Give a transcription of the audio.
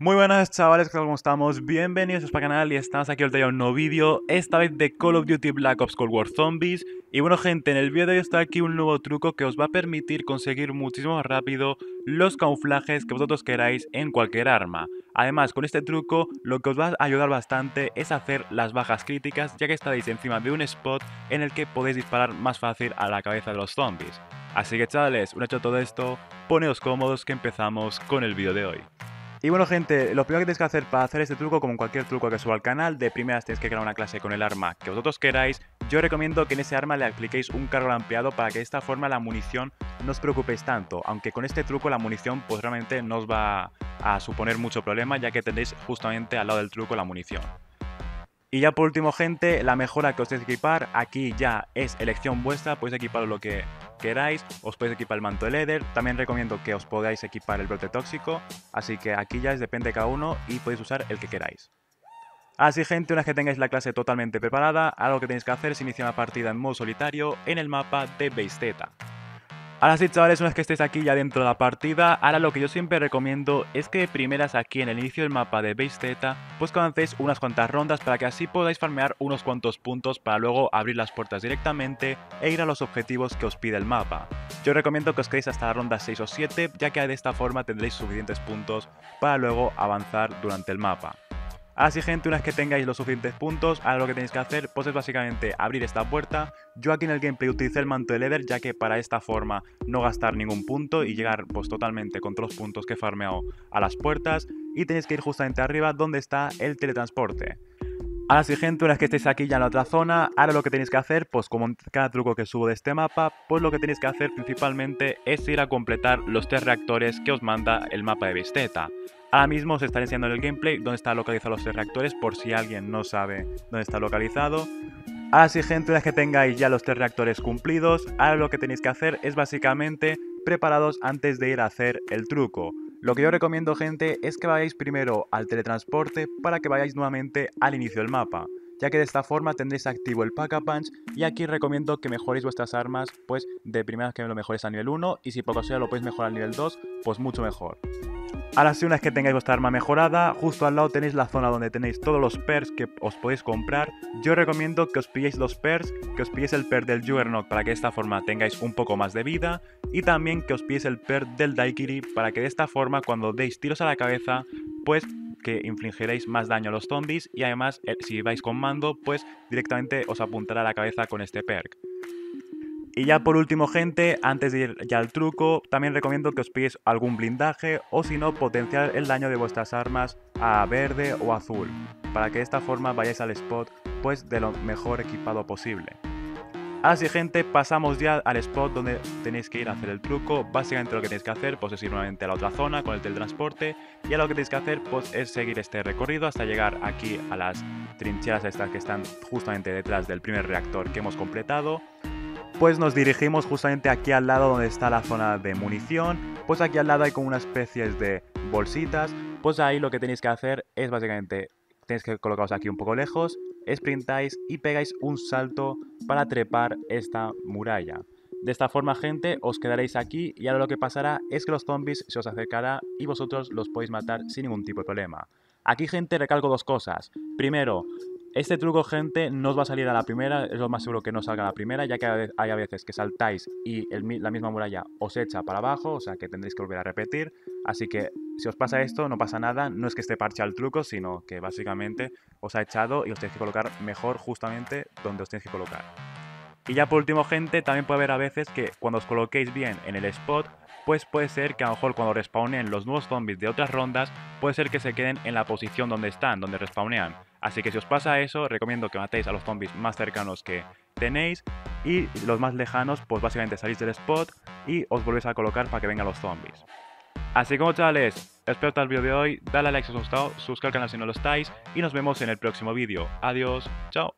Muy buenas chavales, ¿cómo estamos? Bienvenidos a este canal y estamos aquí hoy un nuevo vídeo, esta vez de Call of Duty Black Ops Cold War Zombies. Y bueno gente, en el vídeo de hoy está aquí un nuevo truco que os va a permitir conseguir muchísimo más rápido los camuflajes que vosotros queráis en cualquier arma. Además, con este truco lo que os va a ayudar bastante es hacer las bajas críticas ya que estaréis encima de un spot en el que podéis disparar más fácil a la cabeza de los zombies. Así que chavales, una hecho todo esto, poneos cómodos que empezamos con el vídeo de hoy y bueno gente, lo primero que tenéis que hacer para hacer este truco, como cualquier truco que suba al canal, de primeras tenéis que crear una clase con el arma que vosotros queráis. Yo recomiendo que en ese arma le apliquéis un cargo ampliado para que de esta forma la munición no os preocupéis tanto, aunque con este truco la munición pues realmente no os va a suponer mucho problema ya que tendréis justamente al lado del truco la munición. Y ya por último, gente, la mejora que os tenéis que equipar, aquí ya es elección vuestra, podéis equipar lo que queráis, os podéis equipar el manto de Leather, también recomiendo que os podáis equipar el brote tóxico, así que aquí ya es depende de cada uno y podéis usar el que queráis. Así gente, una vez que tengáis la clase totalmente preparada, algo que tenéis que hacer es iniciar una partida en modo solitario en el mapa de Base. Ahora sí, chavales, una vez que estéis aquí ya dentro de la partida, ahora lo que yo siempre recomiendo es que de primeras aquí en el inicio del mapa de Base Theta, pues comencéis unas cuantas rondas para que así podáis farmear unos cuantos puntos para luego abrir las puertas directamente e ir a los objetivos que os pide el mapa. Yo recomiendo que os quedéis hasta la ronda 6 o 7, ya que de esta forma tendréis suficientes puntos para luego avanzar durante el mapa. Así gente, una vez que tengáis los suficientes puntos, ahora lo que tenéis que hacer pues es básicamente abrir esta puerta. Yo aquí en el gameplay utilicé el manto de Leather ya que para esta forma no gastar ningún punto y llegar pues totalmente con todos los puntos que he farmeado a las puertas. Y tenéis que ir justamente arriba donde está el teletransporte. Ahora sí gente, una vez que estéis aquí ya en la otra zona, ahora lo que tenéis que hacer, pues como en cada truco que subo de este mapa, pues lo que tenéis que hacer principalmente es ir a completar los tres reactores que os manda el mapa de Visteta. Ahora mismo os estaré enseñando en el gameplay dónde están localizados los tres reactores por si alguien no sabe dónde está localizado. Ahora sí gente, una vez que tengáis ya los tres reactores cumplidos, ahora lo que tenéis que hacer es básicamente preparados antes de ir a hacer el truco. Lo que yo recomiendo gente es que vayáis primero al teletransporte para que vayáis nuevamente al inicio del mapa ya que de esta forma tendréis activo el Pack a Punch y aquí recomiendo que mejoréis vuestras armas pues de primera que lo mejores a nivel 1 y si poco sea lo podéis mejorar a nivel 2 pues mucho mejor. Ahora sí, una vez que tengáis vuestra arma mejorada, justo al lado tenéis la zona donde tenéis todos los pers que os podéis comprar. Yo recomiendo que os pilléis los pers, que os pilléis el per del Juggernaut para que de esta forma tengáis un poco más de vida. Y también que os pilléis el per del Daikiri para que de esta forma cuando deis tiros a la cabeza, pues que infligiréis más daño a los zombies y además eh, si vais con mando, pues directamente os apuntará a la cabeza con este perk. Y ya por último, gente, antes de ir ya al truco, también recomiendo que os pilléis algún blindaje o si no, potenciar el daño de vuestras armas a verde o azul, para que de esta forma vayáis al spot pues de lo mejor equipado posible. Así gente, pasamos ya al spot donde tenéis que ir a hacer el truco. Básicamente lo que tenéis que hacer pues, es ir nuevamente a la otra zona con el teletransporte. Y ya lo que tenéis que hacer pues, es seguir este recorrido hasta llegar aquí a las trincheras estas que están justamente detrás del primer reactor que hemos completado pues nos dirigimos justamente aquí al lado donde está la zona de munición, pues aquí al lado hay como una especie de bolsitas, pues ahí lo que tenéis que hacer es básicamente, tenéis que colocaros aquí un poco lejos, sprintáis y pegáis un salto para trepar esta muralla. De esta forma, gente, os quedaréis aquí y ahora lo que pasará es que los zombies se os acercarán y vosotros los podéis matar sin ningún tipo de problema. Aquí, gente, recalco dos cosas. Primero, este truco, gente, no os va a salir a la primera, es lo más seguro que no salga a la primera, ya que hay a veces que saltáis y la misma muralla os echa para abajo, o sea que tendréis que volver a repetir. Así que si os pasa esto, no pasa nada, no es que esté parche al truco, sino que básicamente os ha echado y os tenéis que colocar mejor justamente donde os tenéis que colocar. Y ya por último, gente, también puede haber a veces que cuando os coloquéis bien en el spot, pues puede ser que a lo mejor cuando respawnen los nuevos zombies de otras rondas, puede ser que se queden en la posición donde están, donde respawnean. Así que si os pasa eso, recomiendo que matéis a los zombies más cercanos que tenéis y los más lejanos, pues básicamente salís del spot y os volvéis a colocar para que vengan los zombies. Así como chavales, espero que el vídeo de hoy, dale a like si os ha gustado, suscríbete al canal si no lo estáis y nos vemos en el próximo vídeo. Adiós, chao.